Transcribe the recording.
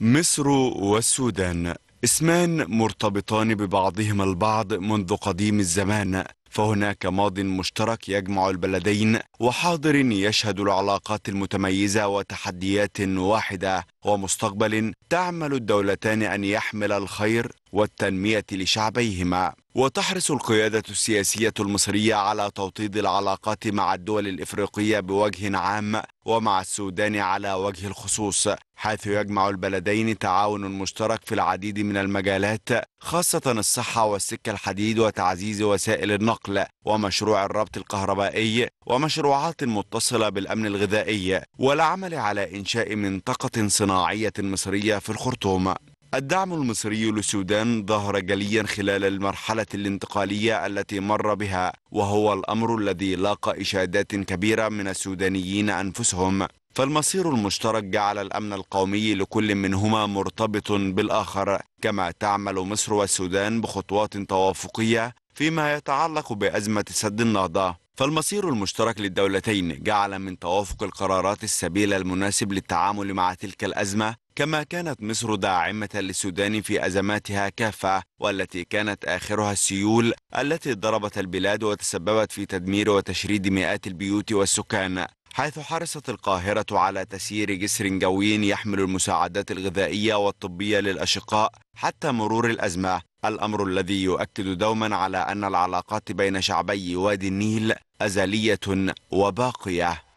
مصر والسودان اسمان مرتبطان ببعضهما البعض منذ قديم الزمان فهناك ماض مشترك يجمع البلدين وحاضر يشهد العلاقات المتميزة وتحديات واحدة ومستقبل تعمل الدولتان أن يحمل الخير والتنمية لشعبيهما. وتحرص القيادة السياسية المصرية على توطيد العلاقات مع الدول الإفريقية بوجه عام ومع السودان على وجه الخصوص حيث يجمع البلدين تعاون مشترك في العديد من المجالات خاصة الصحة والسكة الحديد وتعزيز وسائل النقل ومشروع الربط الكهربائي ومشروعات متصلة بالأمن الغذائي والعمل على إنشاء منطقة صناعية مصرية في الخرطوم. الدعم المصري للسودان ظهر جليا خلال المرحلة الانتقالية التي مر بها وهو الأمر الذي لاقى إشادات كبيرة من السودانيين أنفسهم. فالمصير المشترك جعل الأمن القومي لكل منهما مرتبط بالآخر كما تعمل مصر والسودان بخطوات توافقية فيما يتعلق بأزمة سد النهضة. فالمصير المشترك للدولتين جعل من توافق القرارات السبيل المناسب للتعامل مع تلك الأزمة كما كانت مصر داعمة للسودان في أزماتها كافة والتي كانت آخرها السيول التي ضربت البلاد وتسببت في تدمير وتشريد مئات البيوت والسكان حيث حرصت القاهرة على تسيير جسر جوي يحمل المساعدات الغذائية والطبية للأشقاء حتى مرور الأزمة. الأمر الذي يؤكد دوما على أن العلاقات بين شعبي وادي النيل أزلية وباقية.